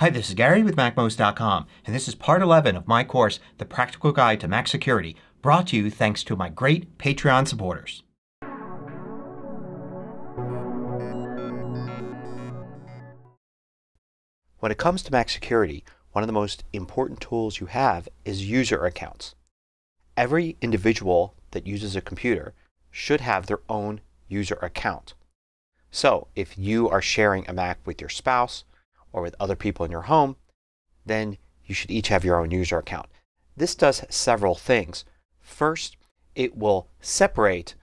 Hi, this is Gary with MacMost.com and this is part 11 of my course, The Practical Guide to Mac Security, brought to you thanks to my great Patreon supporters. When it comes to Mac security, one of the most important tools you have is user accounts. Every individual that uses a computer should have their own user account. So if you are sharing a Mac with your spouse or with other people in your home, then you should each have your own user account. This does several things. First, it will separate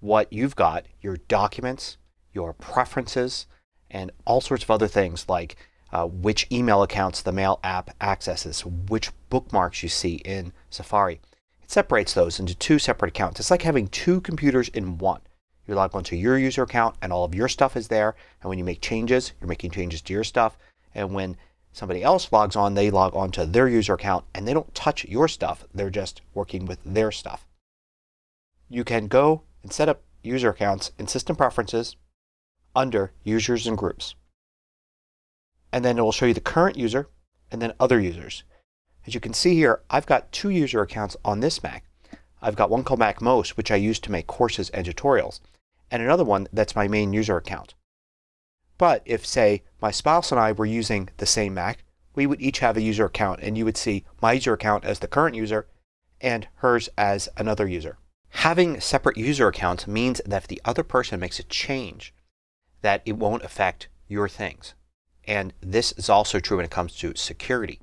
what you've got, your documents, your preferences, and all sorts of other things like uh, which email accounts the Mail app accesses, which bookmarks you see in Safari. It separates those into two separate accounts. It's like having two computers in one. You log onto your user account and all of your stuff is there. And when you make changes, you're making changes to your stuff. And when somebody else logs on, they log on to their user account and they don't touch your stuff. They're just working with their stuff. You can go and set up user accounts in System Preferences under Users and Groups. And then it will show you the current user and then other users. As you can see here, I've got two user accounts on this Mac. I've got one called MacMost, which I use to make courses and tutorials, and another one that's my main user account. But if, say, my spouse and I were using the same Mac, we would each have a user account and you would see my user account as the current user and hers as another user. Having separate user accounts means that if the other person makes a change, that it won't affect your things. And this is also true when it comes to security.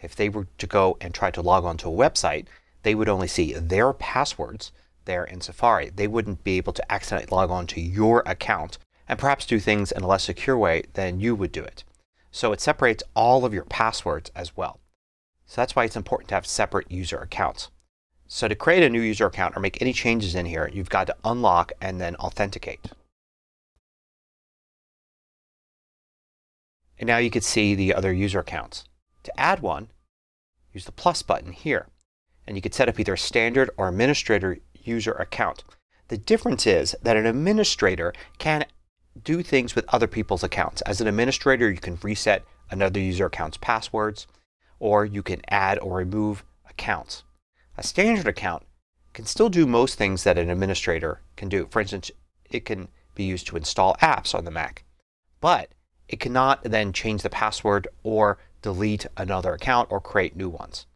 If they were to go and try to log onto a website, they would only see their passwords there in Safari. They wouldn't be able to accidentally log on to your account and perhaps do things in a less secure way than you would do it. So it separates all of your passwords as well. So that's why it's important to have separate user accounts. So to create a new user account or make any changes in here, you've got to unlock and then authenticate. And now you can see the other user accounts. To add one, use the plus button here. And you can set up either a standard or administrator user account. The difference is that an administrator can do things with other people's accounts. As an administrator you can reset another user account's passwords or you can add or remove accounts. A standard account can still do most things that an administrator can do. For instance, it can be used to install apps on the Mac. But it cannot then change the password or delete another account or create new ones.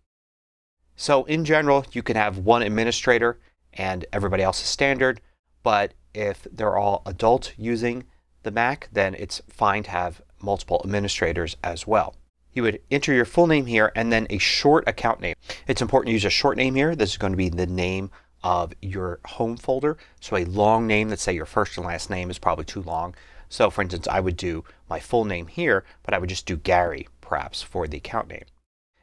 So in general you can have one administrator and everybody else is standard. But if they're all adult using the Mac then it's fine to have multiple administrators as well. You would enter your full name here and then a short account name. It's important to use a short name here. This is going to be the name of your home folder. So a long name, let's say your first and last name is probably too long. So for instance I would do my full name here but I would just do Gary perhaps for the account name.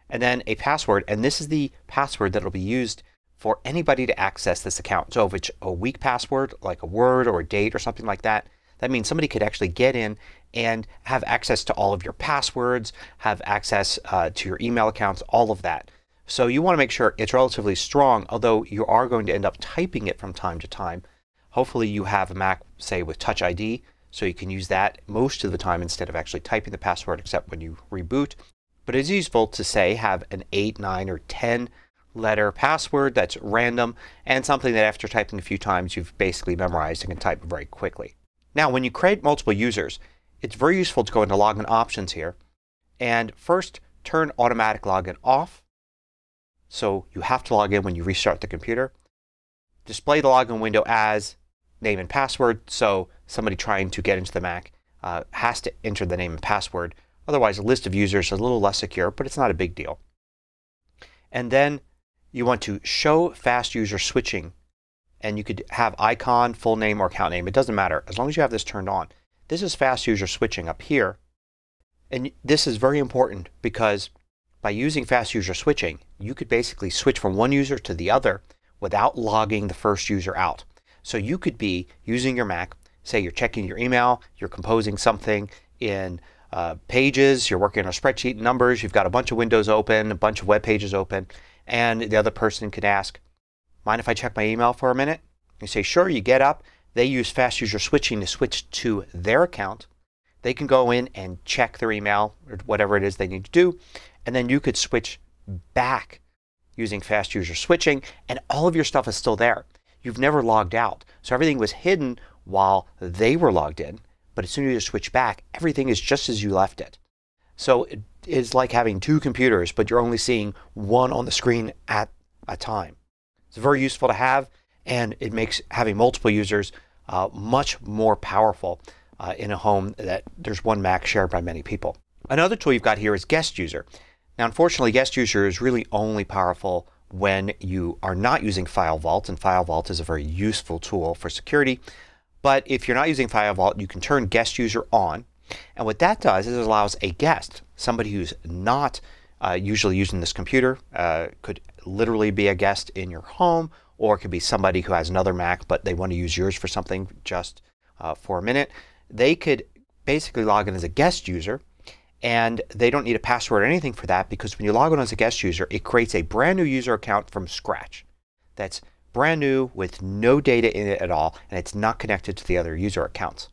And then a password and this is the password that will be used for anybody to access this account. So if it's a weak password like a word or a date or something like that that means somebody could actually get in and have access to all of your passwords, have access uh, to your email accounts, all of that. So you want to make sure it's relatively strong although you are going to end up typing it from time to time. Hopefully you have a Mac say with Touch ID so you can use that most of the time instead of actually typing the password except when you reboot. But it's useful to say have an 8, 9, or 10 letter password that's random and something that after typing a few times you've basically memorized and can type very quickly. Now when you create multiple users it's very useful to go into login options here and first turn automatic login off. So you have to log in when you restart the computer. Display the login window as name and password so somebody trying to get into the Mac uh, has to enter the name and password. Otherwise a list of users is a little less secure but it's not a big deal. And then you want to show fast user switching and you could have icon, full name, or account name. It doesn't matter as long as you have this turned on. This is fast user switching up here. And this is very important because by using fast user switching you could basically switch from one user to the other without logging the first user out. So you could be using your Mac, say you're checking your email, you're composing something in uh, Pages, you're working on a spreadsheet numbers, you've got a bunch of windows open, a bunch of web pages open, and the other person could ask, mind if I check my email for a minute? You say sure, you get up. They use fast user switching to switch to their account. They can go in and check their email or whatever it is they need to do and then you could switch back using fast user switching and all of your stuff is still there. You've never logged out. So everything was hidden while they were logged in but as soon as you switch back everything is just as you left it. So it is like having two computers but you're only seeing one on the screen at a time. It's very useful to have and it makes having multiple users uh, much more powerful uh, in a home that there's one Mac shared by many people. Another tool you've got here is Guest User. Now unfortunately Guest User is really only powerful when you are not using File Vault and File Vault is a very useful tool for security. But if you're not using File Vault you can turn Guest User on and what that does is it allows a guest, somebody who's not uh, usually using this computer, uh, could literally be a guest in your home or it could be somebody who has another Mac but they want to use yours for something just uh, for a minute. They could basically log in as a guest user and they don't need a password or anything for that because when you log in as a guest user it creates a brand new user account from scratch. That's brand new with no data in it at all and it's not connected to the other user accounts.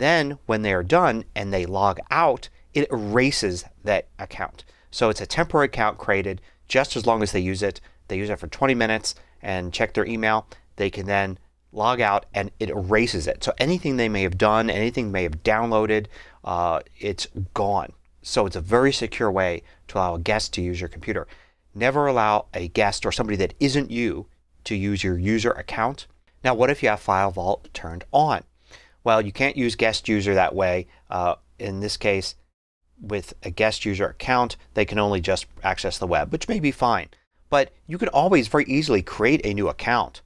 Then when they are done and they log out it erases that account. So it's a temporary account created just as long as they use it. They use it for 20 minutes and check their email. They can then log out and it erases it. So anything they may have done, anything they may have downloaded, uh, it's gone. So it's a very secure way to allow a guest to use your computer. Never allow a guest or somebody that isn't you to use your user account. Now what if you have File Vault turned on? Well you can't use guest user that way. Uh, in this case with a guest user account they can only just access the web which may be fine. But you can always very easily create a new account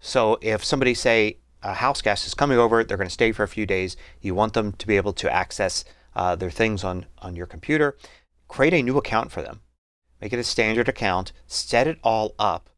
so if somebody say a house guest is coming over, they're going to stay for a few days, you want them to be able to access uh, their things on, on your computer, create a new account for them. Make it a standard account, set it all up,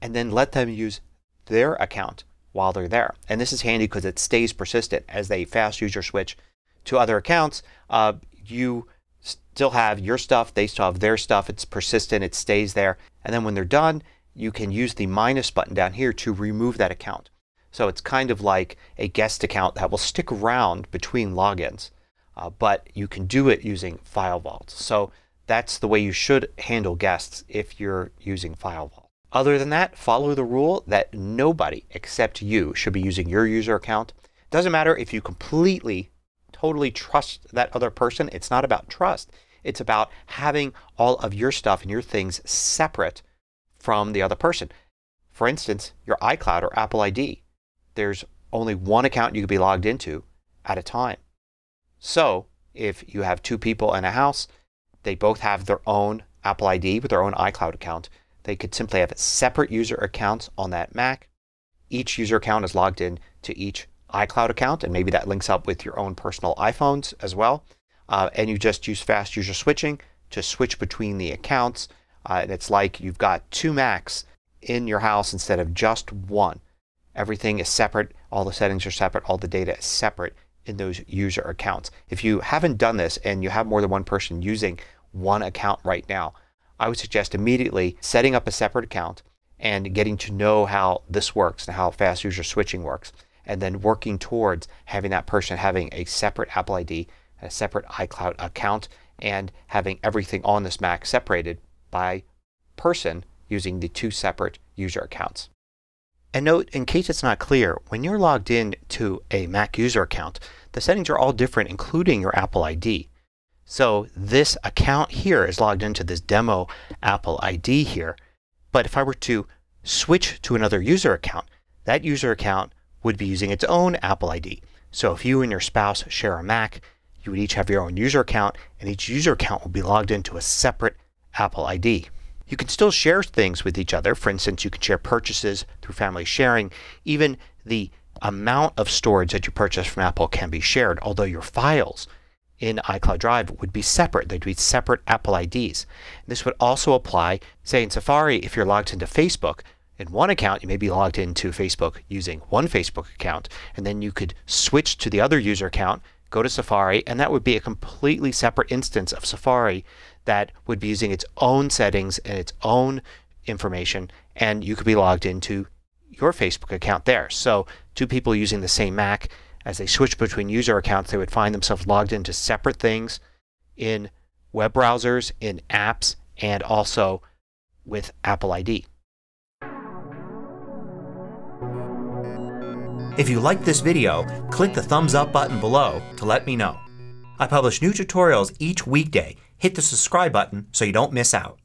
and then let them use their account while they're there. And this is handy because it stays persistent as they fast user switch to other accounts. Uh, you still have your stuff, they still have their stuff. It's persistent, it stays there. And then when they're done, you can use the minus button down here to remove that account. So it's kind of like a guest account that will stick around between logins. Uh, but you can do it using File Vault. So that's the way you should handle guests if you're using File Vault. Other than that, follow the rule that nobody except you should be using your user account. It doesn't matter if you completely, totally trust that other person. It's not about trust. It's about having all of your stuff and your things separate from the other person. For instance, your iCloud or Apple ID. There's only one account you can be logged into at a time. So if you have two people in a house, they both have their own Apple ID with their own iCloud account. They could simply have separate user accounts on that Mac. Each user account is logged in to each iCloud account and maybe that links up with your own personal iPhones as well. Uh, and you just use fast user switching to switch between the accounts uh, and it's like you've got two Macs in your house instead of just one. Everything is separate. All the settings are separate. All the data is separate in those user accounts. If you haven't done this and you have more than one person using one account right now, I would suggest immediately setting up a separate account and getting to know how this works and how fast user switching works and then working towards having that person having a separate Apple ID, a separate iCloud account and having everything on this Mac separated by person using the two separate user accounts. And note, in case it's not clear, when you're logged in to a Mac user account, the settings are all different including your Apple ID. So this account here is logged into this demo Apple ID here. But if I were to switch to another user account, that user account would be using its own Apple ID. So if you and your spouse share a Mac, you would each have your own user account and each user account will be logged into a separate Apple ID. You can still share things with each other. For instance, you can share purchases through family sharing. Even the amount of storage that you purchase from Apple can be shared, although your files in iCloud Drive would be separate. They'd be separate Apple IDs. This would also apply, say in Safari, if you're logged into Facebook. In one account you may be logged into Facebook using one Facebook account and then you could switch to the other user account, go to Safari, and that would be a completely separate instance of Safari that would be using its own settings and its own information and you could be logged into your Facebook account there. So two people using the same Mac as they switch between user accounts they would find themselves logged into separate things in web browsers, in apps, and also with Apple ID. If you liked this video, click the thumbs up button below to let me know. I publish new tutorials each weekday. Hit the subscribe button so you don't miss out.